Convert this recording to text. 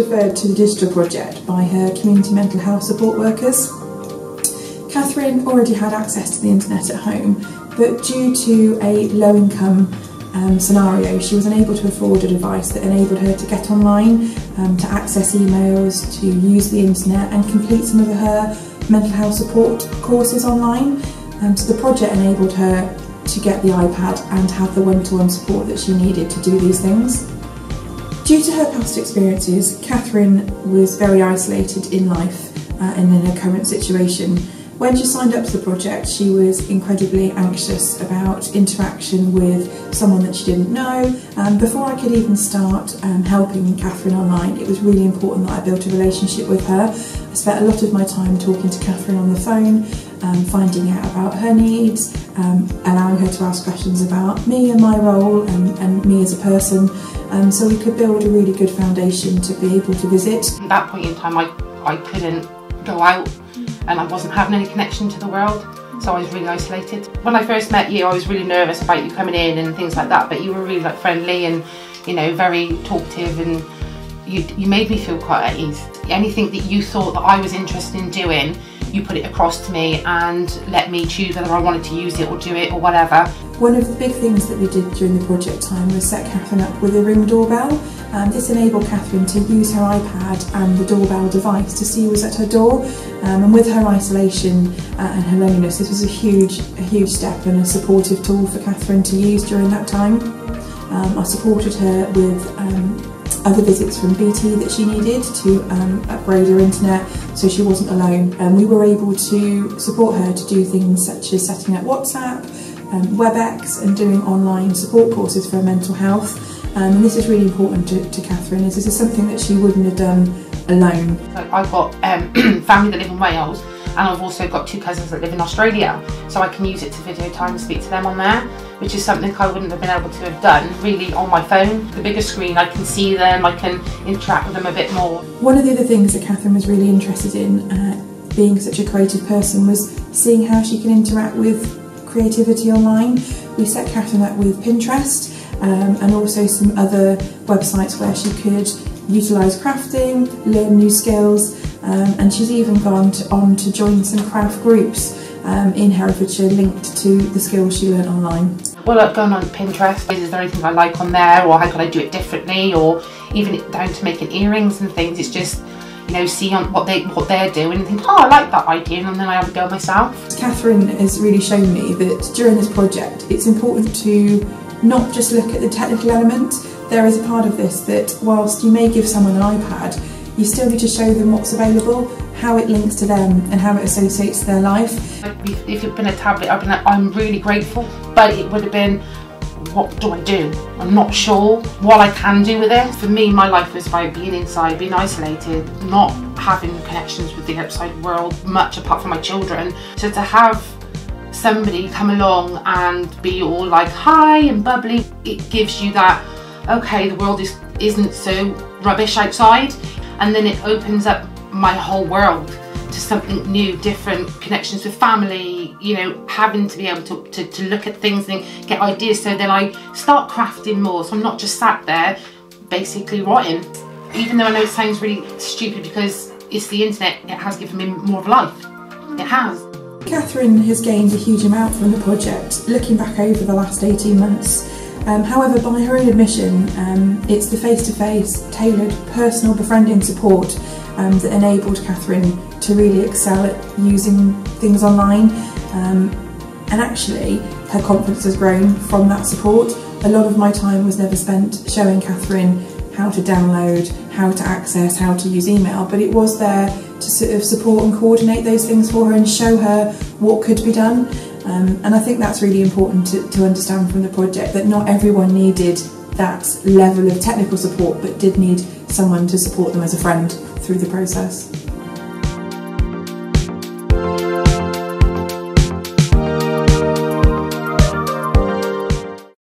referred to the digital project by her community mental health support workers. Catherine already had access to the internet at home, but due to a low income um, scenario, she was unable to afford a device that enabled her to get online, um, to access emails, to use the internet and complete some of her mental health support courses online. Um, so the project enabled her to get the iPad and have the one-to-one -one support that she needed to do these things. Due to her past experiences, Catherine was very isolated in life uh, and in her current situation when she signed up to the project, she was incredibly anxious about interaction with someone that she didn't know. Um, before I could even start um, helping Catherine online, it was really important that I built a relationship with her. I spent a lot of my time talking to Catherine on the phone, um, finding out about her needs, um, allowing her to ask questions about me and my role and, and as a person, um, so we could build a really good foundation to be able to visit. At that point in time, I, I couldn't go out and I wasn't having any connection to the world so I was really isolated. When I first met you I was really nervous about you coming in and things like that but you were really like friendly and you know very talkative and you, you made me feel quite at ease. Anything that you thought that I was interested in doing you put it across to me and let me choose whether I wanted to use it or do it or whatever. One of the big things that we did during the project time was set Catherine up with a ring doorbell. Um, this enabled Catherine to use her iPad and the doorbell device to see who was at her door. Um, and with her isolation uh, and her loneliness, this was a huge, a huge step and a supportive tool for Catherine to use during that time. Um, I supported her with um, other visits from BT that she needed to um, upgrade her internet so she wasn't alone. And we were able to support her to do things such as setting up WhatsApp, um, WebEx and doing online support courses for her mental health. Um, and this is really important to, to Catherine as this is something that she wouldn't have done alone. I've got um, family that live in Wales and I've also got two cousins that live in Australia so I can use it to video time and speak to them on there which is something I wouldn't have been able to have done really on my phone. The bigger screen I can see them, I can interact with them a bit more. One of the other things that Catherine was really interested in uh, being such a creative person was seeing how she can interact with creativity online. We set Catherine up with Pinterest um, and also some other websites where she could utilise crafting, learn new skills um, and she's even gone to, on to join some craft groups um, in Herefordshire linked to the skills she learnt online. Well, like going on Pinterest, is there anything I like on there or how could I do it differently or even down to making earrings and things, it's just you know, see on what they what they're doing and think, oh, I like that idea, and then I have a go myself. Catherine has really shown me that during this project, it's important to not just look at the technical element. There is a part of this that whilst you may give someone an iPad, you still need to show them what's available, how it links to them and how it associates their life. If it'd been a tablet, I'd been like, I'm really grateful, but it would have been, what do I do? I'm not sure what I can do with it. For me, my life was about being inside, being isolated, not having connections with the outside world, much apart from my children. So to have somebody come along and be all like hi and bubbly, it gives you that, okay, the world is, isn't so rubbish outside. And then it opens up my whole world to something new, different connections with family, you know, having to be able to, to, to look at things and get ideas. So then I start crafting more. So I'm not just sat there basically writing. Even though I know it sounds really stupid because it's the internet, it has given me more of life. It has. Catherine has gained a huge amount from the project, looking back over the last 18 months. Um, however, by her own admission, um, it's the face-to-face, -face, tailored, personal befriending support um, that enabled Catherine to really excel at using things online. Um, and actually, her confidence has grown from that support. A lot of my time was never spent showing Catherine how to download, how to access, how to use email, but it was there to sort of support and coordinate those things for her and show her what could be done. Um, and I think that's really important to, to understand from the project that not everyone needed that level of technical support but did need someone to support them as a friend through the process.